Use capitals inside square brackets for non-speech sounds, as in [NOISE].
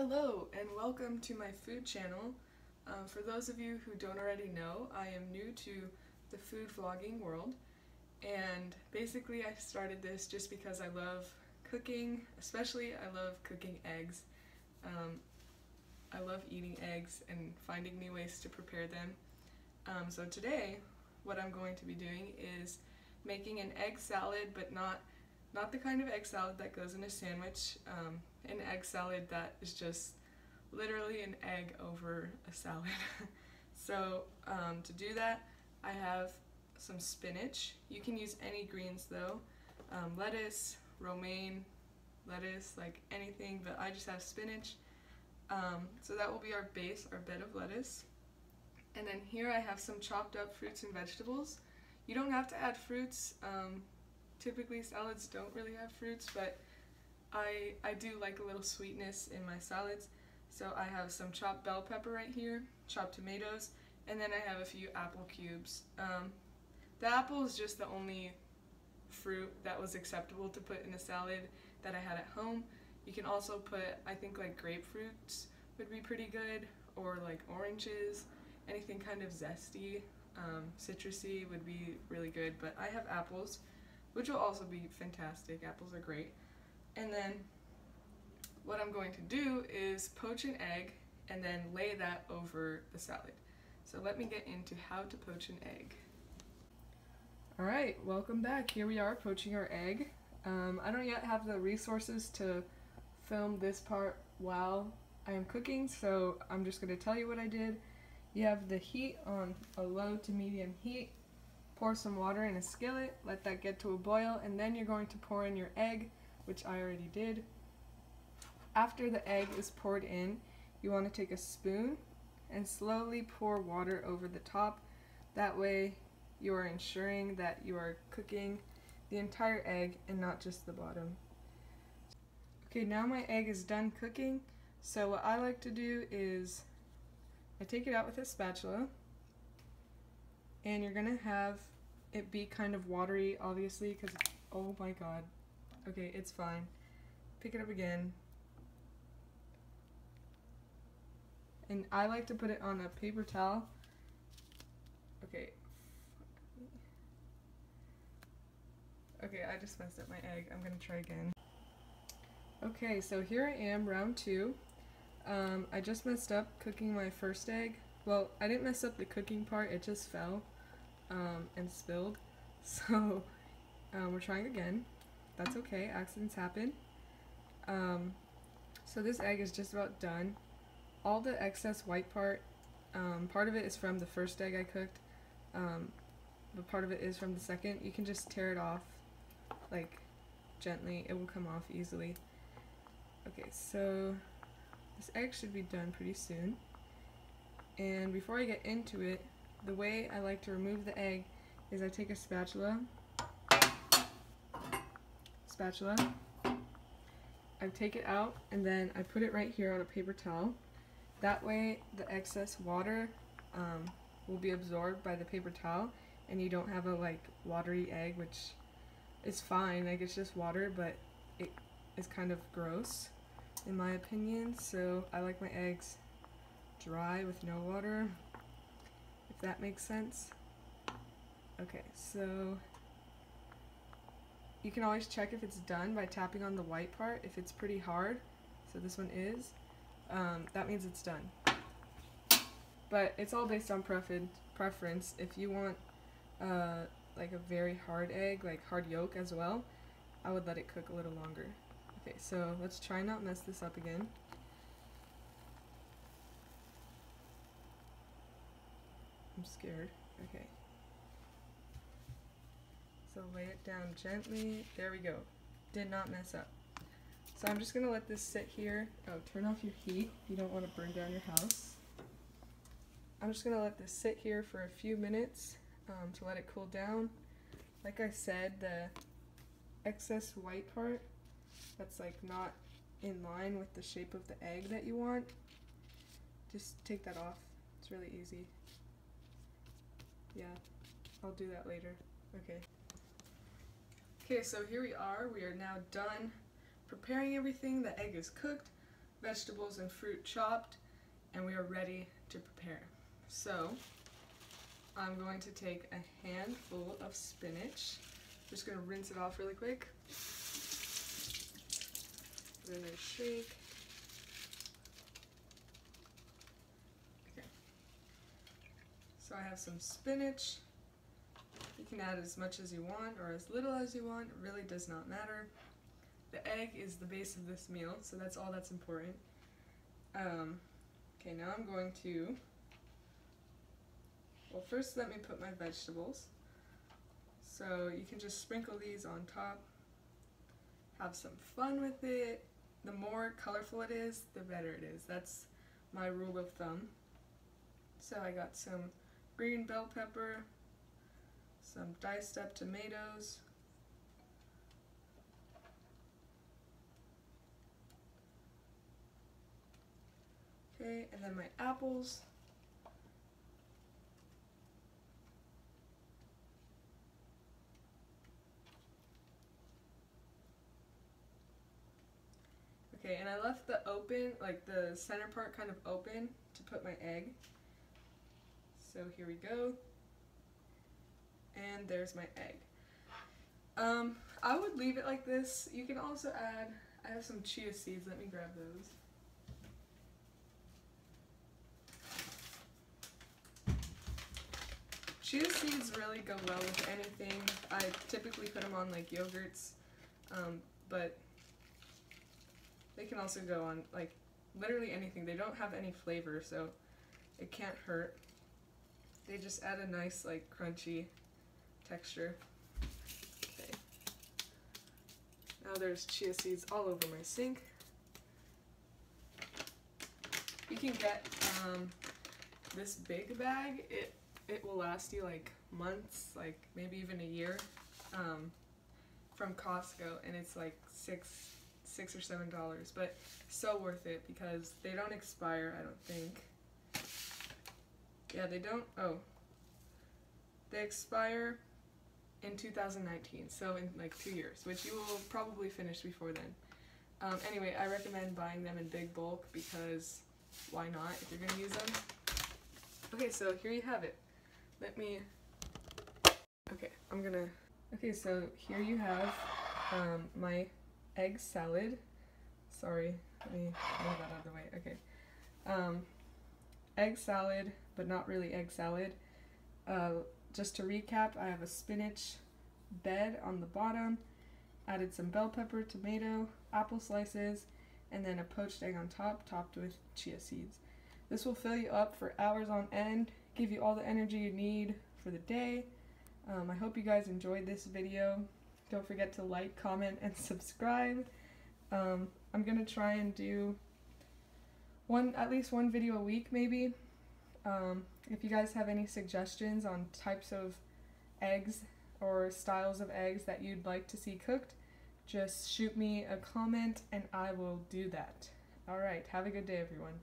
Hello and welcome to my food channel. Um, for those of you who don't already know, I am new to the food vlogging world and basically I started this just because I love cooking, especially I love cooking eggs. Um, I love eating eggs and finding new ways to prepare them. Um, so today what I'm going to be doing is making an egg salad but not not the kind of egg salad that goes in a sandwich, um, an egg salad that is just literally an egg over a salad. [LAUGHS] so um, to do that, I have some spinach. You can use any greens though, um, lettuce, romaine, lettuce, like anything, but I just have spinach. Um, so that will be our base, our bed of lettuce. And then here I have some chopped up fruits and vegetables. You don't have to add fruits. Typically salads don't really have fruits, but I, I do like a little sweetness in my salads. So I have some chopped bell pepper right here, chopped tomatoes, and then I have a few apple cubes. Um, the apple is just the only fruit that was acceptable to put in a salad that I had at home. You can also put, I think like grapefruits would be pretty good, or like oranges, anything kind of zesty, um, citrusy would be really good, but I have apples which will also be fantastic. Apples are great. And then what I'm going to do is poach an egg and then lay that over the salad. So let me get into how to poach an egg. Alright, welcome back. Here we are poaching our egg. Um, I don't yet have the resources to film this part while I am cooking, so I'm just going to tell you what I did. You have the heat on a low to medium heat Pour some water in a skillet, let that get to a boil, and then you're going to pour in your egg, which I already did. After the egg is poured in, you want to take a spoon and slowly pour water over the top. That way you are ensuring that you are cooking the entire egg and not just the bottom. Okay, now my egg is done cooking. So what I like to do is I take it out with a spatula and you're gonna have it be kind of watery obviously because oh my god. Okay it's fine. Pick it up again. And I like to put it on a paper towel. Okay. Okay I just messed up my egg. I'm gonna try again. Okay so here I am round two. Um, I just messed up cooking my first egg. Well I didn't mess up the cooking part. It just fell um, and spilled. [LAUGHS] So um, we're trying again. That's okay, accidents happen. Um, so this egg is just about done. All the excess white part, um, part of it is from the first egg I cooked, um, but part of it is from the second. You can just tear it off, like, gently. It will come off easily. Okay, so this egg should be done pretty soon. And before I get into it, the way I like to remove the egg is I take a spatula, spatula, I take it out and then I put it right here on a paper towel. That way the excess water um, will be absorbed by the paper towel and you don't have a like watery egg which is fine, like it's just water but it is kind of gross in my opinion so I like my eggs dry with no water if that makes sense. Okay, so you can always check if it's done by tapping on the white part if it's pretty hard. So this one is. Um, that means it's done. But it's all based on preference. If you want uh, like a very hard egg, like hard yolk as well, I would let it cook a little longer. Okay, so let's try not mess this up again. I'm scared. Okay. So lay it down gently. There we go. Did not mess up. So I'm just going to let this sit here. Oh, turn off your heat you don't want to burn down your house. I'm just going to let this sit here for a few minutes um, to let it cool down. Like I said, the excess white part that's like not in line with the shape of the egg that you want, just take that off. It's really easy. Yeah, I'll do that later. Okay. Okay, so here we are. We are now done preparing everything. The egg is cooked. vegetables and fruit chopped, and we are ready to prepare. So, I'm going to take a handful of spinach. I'm just going to rinse it off really quick. Give it a nice shake. Okay. So I have some spinach. You can add as much as you want or as little as you want. It really does not matter. The egg is the base of this meal, so that's all that's important. Um, okay, now I'm going to well, first let me put my vegetables. So you can just sprinkle these on top. Have some fun with it. The more colorful it is, the better it is. That's my rule of thumb. So I got some green bell pepper, some diced up tomatoes, Okay, and then my apples. Okay, and I left the open, like the center part kind of open to put my egg. So here we go. And there's my egg. Um, I would leave it like this. You can also add, I have some chia seeds, let me grab those. Chia seeds really go well with anything. I typically put them on like yogurts, um, but they can also go on like literally anything. They don't have any flavor, so it can't hurt. They just add a nice like crunchy texture. Okay. Now there's chia seeds all over my sink. You can get um, this big bag. It it will last you like months, like maybe even a year, um, from Costco, and it's like six six or seven dollars, but so worth it because they don't expire, I don't think. Yeah, they don't, oh. They expire in 2019, so in like two years, which you will probably finish before then. Um, anyway, I recommend buying them in big bulk because why not if you're gonna use them? Okay, so here you have it. Let me, okay, I'm gonna, okay, so here you have um, my egg salad. Sorry, let me move that out of the way. Okay. Um, egg salad, but not really egg salad. Uh, just to recap, I have a spinach bed on the bottom, added some bell pepper, tomato, apple slices, and then a poached egg on top, topped with chia seeds. This will fill you up for hours on end, give you all the energy you need for the day. Um, I hope you guys enjoyed this video. Don't forget to like, comment, and [LAUGHS] subscribe. Um, I'm gonna try and do one at least one video a week maybe. Um, if you guys have any suggestions on types of eggs or styles of eggs that you'd like to see cooked, just shoot me a comment and I will do that. Alright, have a good day everyone.